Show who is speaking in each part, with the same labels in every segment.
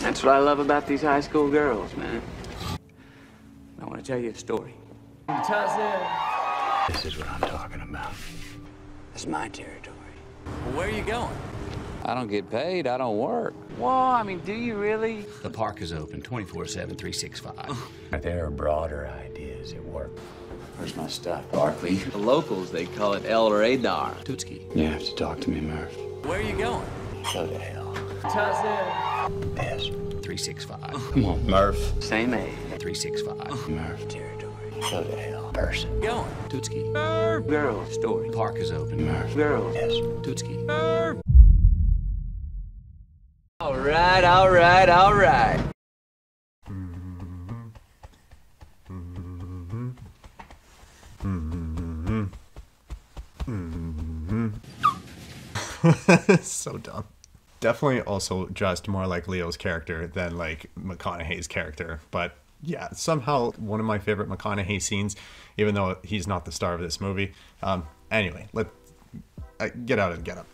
Speaker 1: That's what I love about these high school girls, man. I want to tell you a story. This is what I'm talking about. It's my territory.
Speaker 2: Where are you going?
Speaker 1: I don't get paid. I don't work. Well, I mean, do you really? The park is open 24 7, 365. there are broader ideas at work. Where's my stuff, Barkley?
Speaker 2: The locals, they call it El Radar.
Speaker 1: Tutski. You have to talk to me, Murph.
Speaker 2: Where are you going?
Speaker 1: Go to hell. Yes. 365. Come on, Murph.
Speaker 2: Same age.
Speaker 1: 365. Murph. Territory. Go the hell. Person.
Speaker 2: Going.
Speaker 1: Tutski.
Speaker 2: Murph.
Speaker 1: Girl. Story. Park is open. Murph.
Speaker 2: Girl.
Speaker 1: Yes. Tutski.
Speaker 2: Murph. All right, all right, all right.
Speaker 3: so dumb. Definitely also just more like Leo's character than like McConaughey's character. But yeah, somehow one of my favorite McConaughey scenes, even though he's not the star of this movie. Um, anyway, let uh, get out and get up.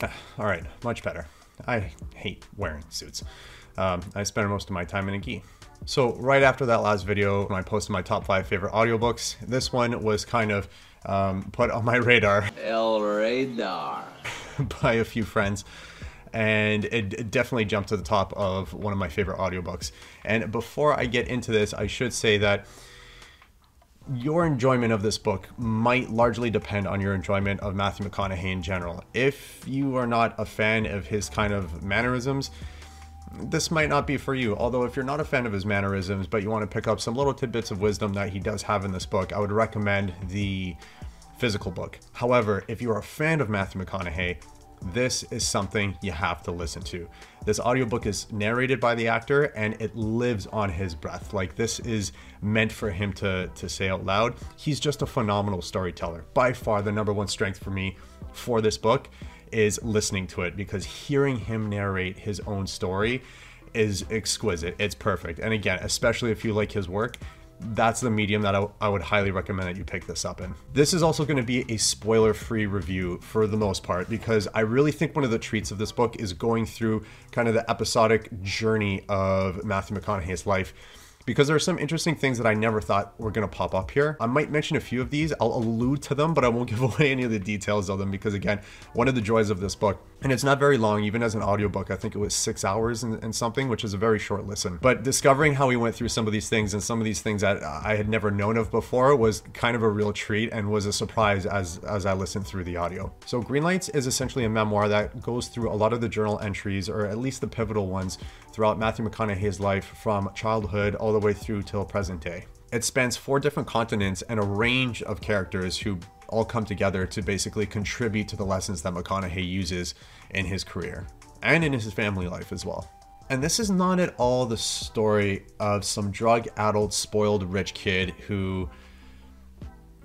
Speaker 3: All right, much better. I hate wearing suits. Um, I spend most of my time in a gi. So right after that last video, when I posted my top five favorite audiobooks, this one was kind of um, put on my radar
Speaker 2: El Radar.
Speaker 3: by a few friends and it, it definitely jumped to the top of one of my favorite audiobooks. And before I get into this, I should say that your enjoyment of this book might largely depend on your enjoyment of Matthew McConaughey in general. If you are not a fan of his kind of mannerisms, this might not be for you. Although, if you're not a fan of his mannerisms, but you want to pick up some little tidbits of wisdom that he does have in this book, I would recommend the physical book. However, if you are a fan of Matthew McConaughey, this is something you have to listen to. This audiobook is narrated by the actor and it lives on his breath. Like this is meant for him to, to say out loud. He's just a phenomenal storyteller. By far the number one strength for me for this book is listening to it because hearing him narrate his own story is exquisite. It's perfect. And again, especially if you like his work, that's the medium that I, I would highly recommend that you pick this up in. This is also going to be a spoiler free review for the most part because I really think one of the treats of this book is going through kind of the episodic journey of Matthew McConaughey's life because there are some interesting things that I never thought were going to pop up here. I might mention a few of these. I'll allude to them, but I won't give away any of the details of them because again, one of the joys of this book, and it's not very long, even as an audiobook, I think it was six hours and, and something, which is a very short listen. But discovering how he went through some of these things and some of these things that I had never known of before was kind of a real treat and was a surprise as, as I listened through the audio. So Greenlights is essentially a memoir that goes through a lot of the journal entries, or at least the pivotal ones, throughout Matthew McConaughey's life from childhood all the way through till present day. It spans four different continents and a range of characters who all come together to basically contribute to the lessons that McConaughey uses in his career and in his family life as well. And this is not at all the story of some drug addled, spoiled rich kid who,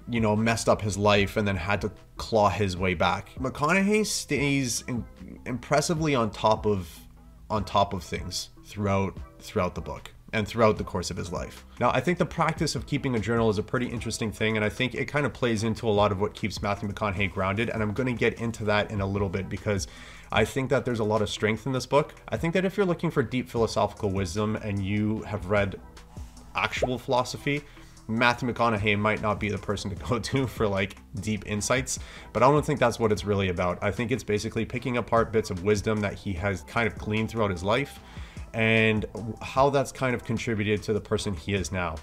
Speaker 3: you know, messed up his life and then had to claw his way back. McConaughey stays in- impressively on top of on top of things throughout throughout the book and throughout the course of his life. Now, I think the practice of keeping a journal is a pretty interesting thing, and I think it kind of plays into a lot of what keeps Matthew McConaughey grounded, and I'm going to get into that in a little bit because I think that there's a lot of strength in this book. I think that if you're looking for deep philosophical wisdom and you have read actual philosophy, Matthew McConaughey might not be the person to go to for like deep insights, but I don't think that's what it's really about. I think it's basically picking apart bits of wisdom that he has kind of gleaned throughout his life and how that's kind of contributed to the person he is now.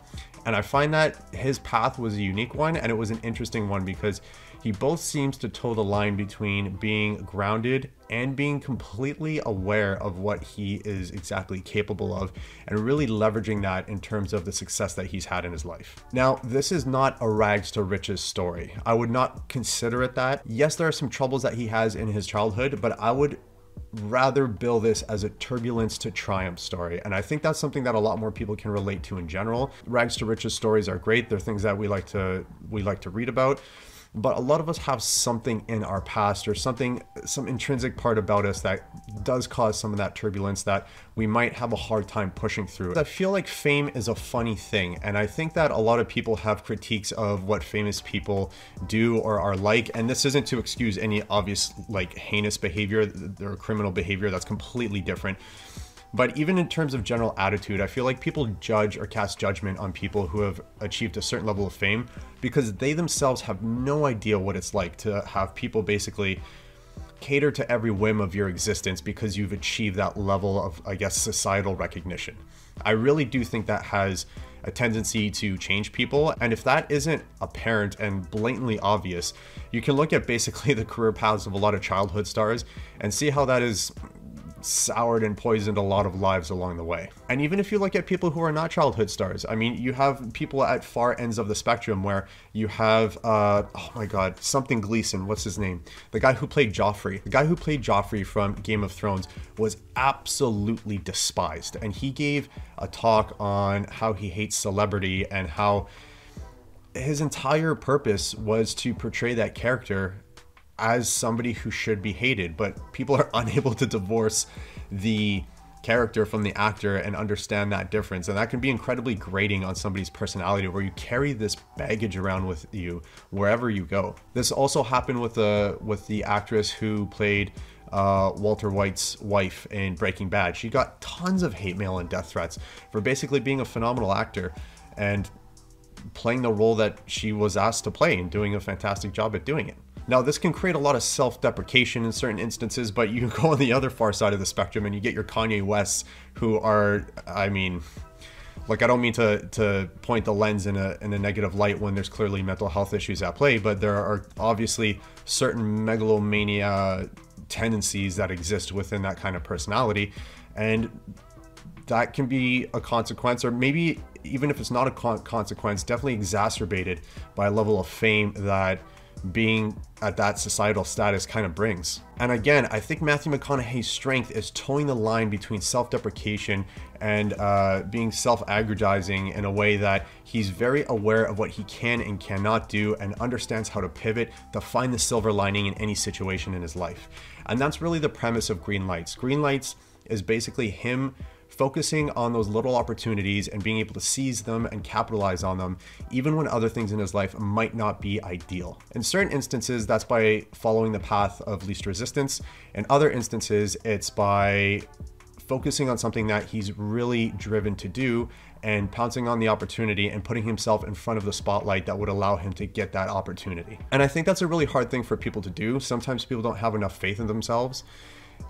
Speaker 3: And I find that his path was a unique one and it was an interesting one because he both seems to toe the line between being grounded and being completely aware of what he is exactly capable of and really leveraging that in terms of the success that he's had in his life. Now, this is not a rags to riches story. I would not consider it that. Yes, there are some troubles that he has in his childhood, but I would rather bill this as a turbulence to triumph story. And I think that's something that a lot more people can relate to in general. Rags to riches stories are great. They're things that we like to we like to read about but a lot of us have something in our past or something some intrinsic part about us that does cause some of that turbulence that we might have a hard time pushing through. I feel like fame is a funny thing and I think that a lot of people have critiques of what famous people do or are like and this isn't to excuse any obvious like heinous behavior or criminal behavior that's completely different But even in terms of general attitude, I feel like people judge or cast judgment on people who have achieved a certain level of fame because they themselves have no idea what it's like to have people basically cater to every whim of your existence because you've achieved that level of, I guess, societal recognition. I really do think that has a tendency to change people. And if that isn't apparent and blatantly obvious, you can look at basically the career paths of a lot of childhood stars and see how that is soured and poisoned a lot of lives along the way. And even if you look at people who are not childhood stars, I mean, you have people at far ends of the spectrum where you have, uh, oh my God, something Gleeson, what's his name? The guy who played Joffrey. The guy who played Joffrey from Game of Thrones was absolutely despised. And he gave a talk on how he hates celebrity and how his entire purpose was to portray that character as somebody who should be hated, but people are unable to divorce the character from the actor and understand that difference and that can be incredibly grating on somebody's personality where you carry this baggage around with you wherever you go this also happened with the with the actress who played uh, Walter White's wife in Breaking Bad. She got tons of hate mail and death threats for basically being a phenomenal actor and playing the role that she was asked to play and doing a fantastic job at doing it. Now, this can create a lot of self deprecation in certain instances, but you go on the other far side of the spectrum and you get your Kanye Wests who are, I mean, like I don't mean to to point the lens in a in a negative light when there's clearly mental health issues at play, but there are obviously certain megalomania tendencies that exist within that kind of personality, and that can be a consequence, or maybe even if it's not a con- consequence, definitely exacerbated by a level of fame that being at that societal status kind of brings. And again, I think Matthew McConaughey's strength is toeing the line between self deprecation and uh, being self aggrandizing in a way that he's very aware of what he can and cannot do and understands how to pivot to find the silver lining in any situation in his life. And that's really the premise of Greenlights. Green Lights is basically him focusing on those little opportunities and being able to seize them and capitalize on them, even when other things in his life might not be ideal. In certain instances, that's by following the path of least resistance. In other instances, it's by focusing on something that he's really driven to do and pouncing on the opportunity and putting himself in front of the spotlight that would allow him to get that opportunity. And I think that's a really hard thing for people to do. Sometimes people don't have enough faith in themselves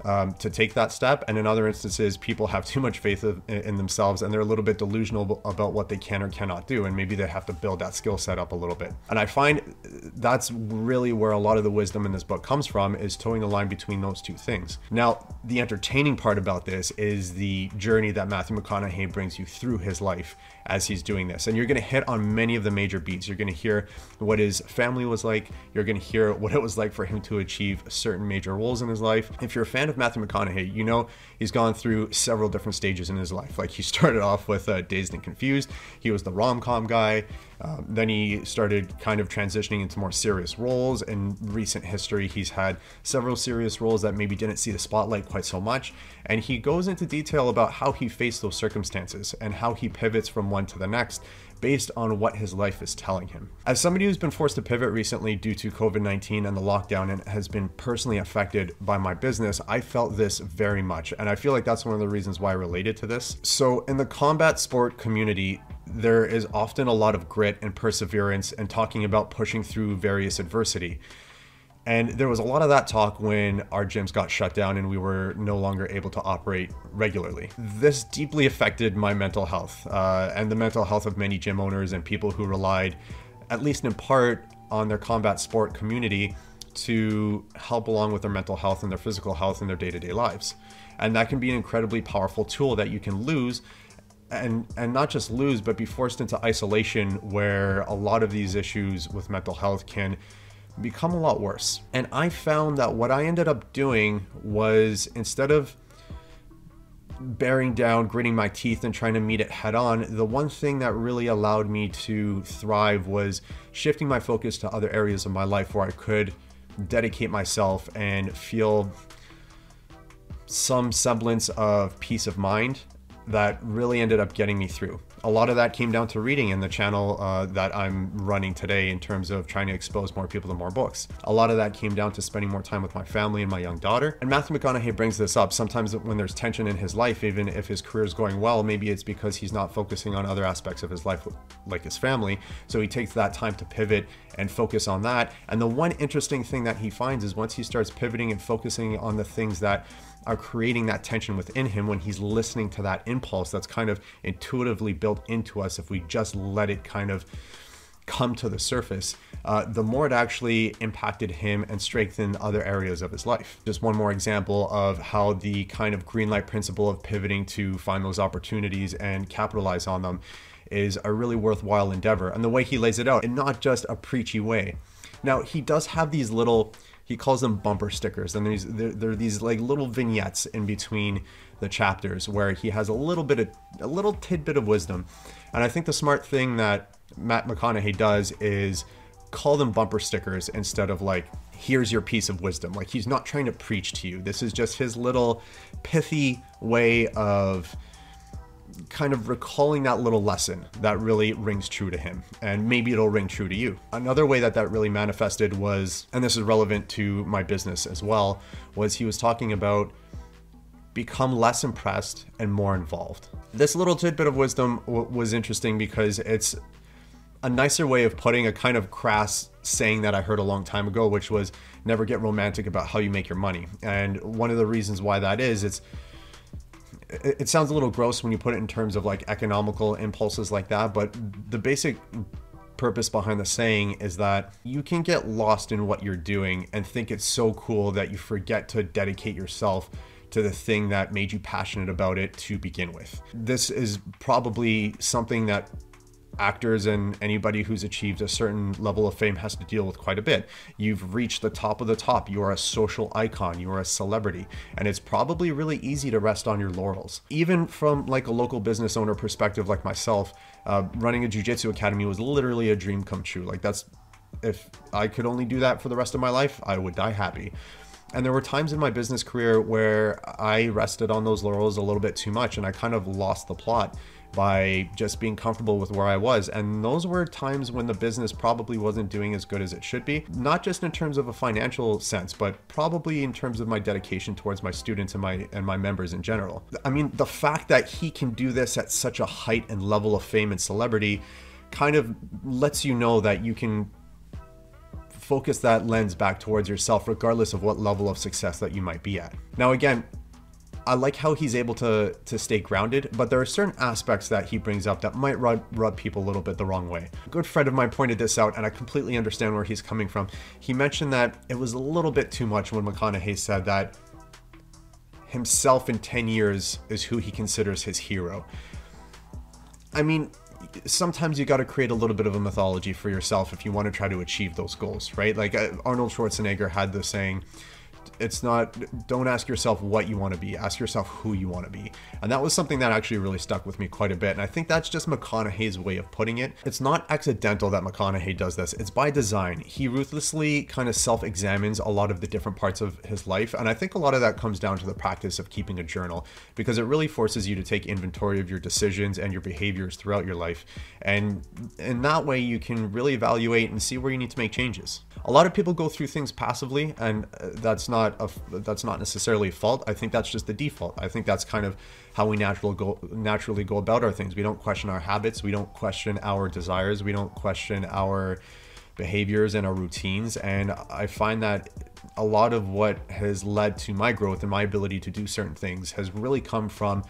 Speaker 3: um, to take that step. And in other instances, people have too much faith of, in themselves and they're a little bit delusional about what they can or cannot do. And maybe they have to build that skill set up a little bit. And I find that's really where a lot of the wisdom in this book comes from is toeing the line between those two things. Now, the entertaining part about this is the journey that Matthew McConaughey brings you through his life as he's doing this. And you're to hit on many of the major beats. You're to hear what his family was like. You're to hear what it was like for him to achieve certain major roles in his life. If you're a fan of Matthew McConaughey, you know he's gone through several different stages in his life. Like he started off with uh, Dazed and Confused. He was the rom-com guy. Um, then he started kind of transitioning into more serious roles. In recent history, he's had several serious roles that maybe didn't see the spotlight quite so much. And he goes into detail about how he faced those circumstances and how he pivots from one to the next based on what his life is telling him. As somebody who's been forced to pivot recently due to COVID 19 and the lockdown and has been personally affected by my business, I felt this very much. And I feel like that's one of the reasons why I related to this. So, in the combat sport community, there is often a lot of grit and perseverance and talking about pushing through various adversity. And there was a lot of that talk when our gyms got shut down and we were no longer able to operate regularly. This deeply affected my mental health uh, and the mental health of many gym owners and people who relied, at least in part, on their combat sport community to help along with their mental health and their physical health in their day to day lives. And that can be an incredibly powerful tool that you can lose and and not just lose but be forced into isolation where a lot of these issues with mental health can become a lot worse. And I found that what I ended up doing was instead of bearing down, gritting my teeth, and trying to meet it head on, the one thing that really allowed me to thrive was shifting my focus to other areas of my life where I could dedicate myself and feel some semblance of peace of mind that really ended up getting me through. a lot of that came down to reading in the channel uh, that I'm running today in terms of trying to expose more people to more books. A lot of that came down to spending more time with my family and my young daughter. And Matthew McConaughey brings this up. Sometimes when there's tension in his life, even if his career is going well, maybe it's because he's not focusing on other aspects of his life, like his family. So he takes that time to pivot and focus on that. And the one interesting thing that he finds is once he starts pivoting and focusing on the things that are creating that tension within him when he's listening to that impulse that's kind of intuitively built into us if we just let it kind of come to the surface, uh, the more it actually impacted him and strengthened other areas of his life. Just one more example of how the kind of green light principle of pivoting to find those opportunities and capitalize on them is a really worthwhile endeavor. And the way he lays it out, in not just a preachy way. Now, he does have these little he calls them bumper stickers and there's there, there, are these like little vignettes in between the chapters where he has a little bit of a little tidbit of wisdom and i think the smart thing that matt mcconaughey does is call them bumper stickers instead of like here's your piece of wisdom like he's not trying to preach to you this is just his little pithy way of kind of recalling that little lesson that really rings true to him. And maybe it'll ring true to you. Another way that that really manifested was, and this is relevant to my business as well, was he was talking about become less impressed and more involved. This little tidbit of wisdom was interesting because it's a nicer way of putting a kind of crass saying that I heard a long time ago, which was never get romantic about how you make your money. And one of the reasons why that is, it's it sounds a little gross when you put it in terms of like economical impulses like that, but the basic purpose behind the saying is that you can get lost in what you're doing and think it's so cool that you forget to dedicate yourself to the thing that made you passionate about it to begin with. This is probably something that actors and anybody who's achieved a certain level of fame has to deal with quite a bit. You've reached the top of the top. You are a social icon. You are a celebrity. And it's probably really easy to rest on your laurels. Even from like a local business owner perspective like myself, uh, running a jiu-jitsu academy was literally a dream come true. Like that's, if I could only do that for the rest of my life, I would die happy. And there were times in my business career where I rested on those laurels a little bit too much and I kind of lost the plot by just being comfortable with where I was. And those were times when the business probably wasn't doing as good as it should be, not just in terms of a financial sense, but probably in terms of my dedication towards my students and my and my members in general. I mean, the fact that he can do this at such a height and level of fame and celebrity kind of lets you know that you can focus that lens back towards yourself regardless of what level of success that you might be at. Now again, I like how he's able to to stay grounded, but there are certain aspects that he brings up that might rub, rub people a little bit the wrong way. A good friend of mine pointed this out, and I completely understand where he's coming from. He mentioned that it was a little bit too much when McConaughey said that himself in 10 years is who he considers his hero. I mean, sometimes you got to create a little bit of a mythology for yourself if you want to try to achieve those goals, right? Like uh, Arnold Schwarzenegger had the saying, it's not don't ask yourself what you want to be ask yourself who you want to be. And that was something that actually really stuck with me quite a bit and i think that's just mcconaughey's way of putting it. It's not accidental that mcconaughey does this it's by design. He ruthlessly kind of self-examines a lot of the different parts of his life and i think a lot of that comes down to the practice of keeping a journal because it really forces you to take inventory of your decisions and your behaviors throughout your life and in that way you can really evaluate and see where you need to make changes. A lot of people go through things passively and uh, that's not a that's not necessarily a fault. I think that's just the default. I think that's kind of how we naturally go naturally go about our things. We don't question our habits. We don't question our desires. We don't question our behaviors and our routines. And i find that a lot of what has led to my growth and my ability to do certain things has really come from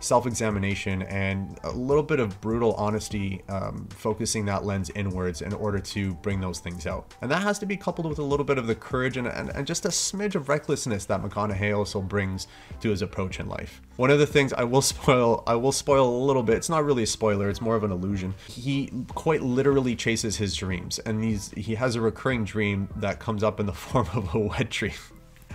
Speaker 3: self examination and a little bit of brutal honesty, um, focusing that lens inwards in order to bring those things out. And that has to be coupled with a little bit of the courage and, and, and just a smidge of recklessness that McConaughey also brings to his approach in life. One of the things I will spoil, I will spoil a little bit. It's not really a spoiler; it's more of an illusion. He quite literally chases his dreams, and he's he has a recurring dream that comes up in the form of a wet dream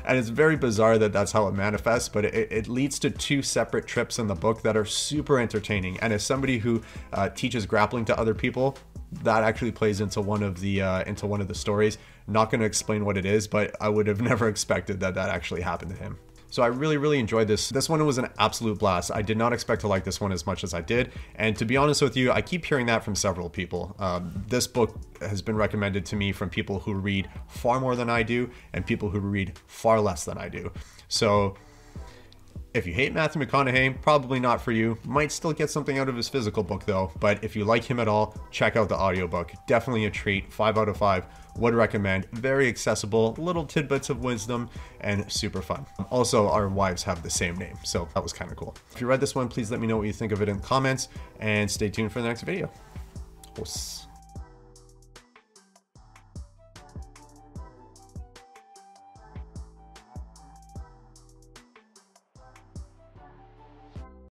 Speaker 3: and it's very bizarre that that's how it manifests but it, it, leads to two separate trips in the book that are super entertaining. And as somebody who uh, teaches grappling to other people that actually plays into one of the uh, into one of the stories. Not going to explain what it is but i would have never expected that that actually happened to him So I really, really enjoyed this. This one was an absolute blast. I did not expect to like this one as much as I did. And to be honest with you, I keep hearing that from several people. Um, this book has been recommended to me from people who read far more than I do and people who read far less than I do. So if you hate Matthew McConaughey, probably not for you. Might still get something out of his physical book though, but if you like him at all, check out the audiobook. Definitely a treat. 5 out of 5. Would recommend. Very accessible, little tidbits of wisdom, and super fun. Also, our wives have the same name, so that was kind of cool. If you read this one, please let me know what you think of it in the comments, and stay tuned for the next video.